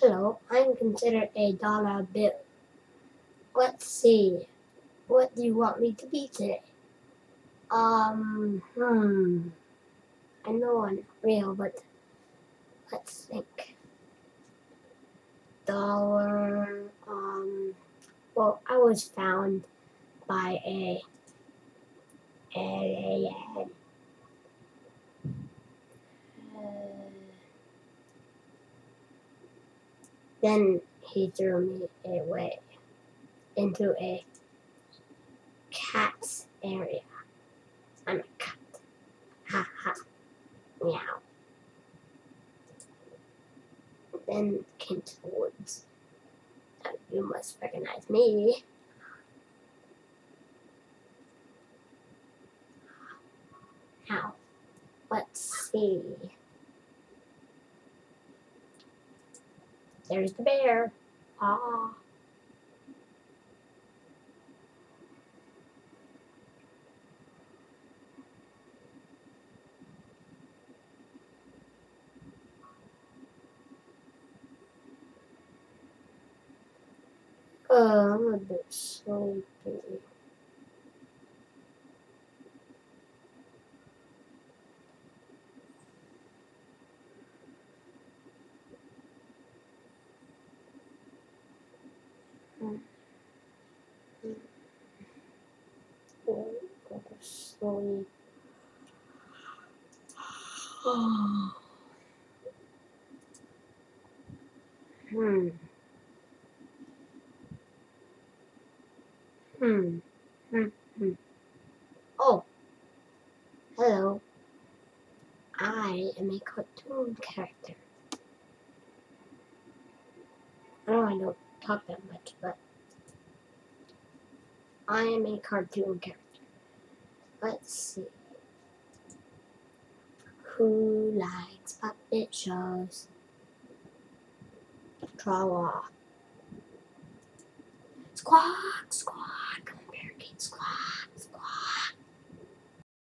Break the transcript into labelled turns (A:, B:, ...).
A: Hello, I'm considered a dollar bill. Let's see. What do you want me to be today? Um, hmm. I know I'm real, but let's think. Dollar, um, well, I was found by a, a, a, uh, then he threw me away into a cat's area. I'm a cat. Ha ha. Meow. Then came to the woods. Now you must recognize me. Now, let's see. There's the bear. Ah. Uh, I'm a bit sleepy. Go to sleep. hmm. Hmm. Hmm. Hmm. Oh. Hello. I am a cartoon character. I I don't talk that much, but I am a cartoon character. Let's see. Who likes puppet shows? Draw. Squawk, squawk, parakeet, squawk.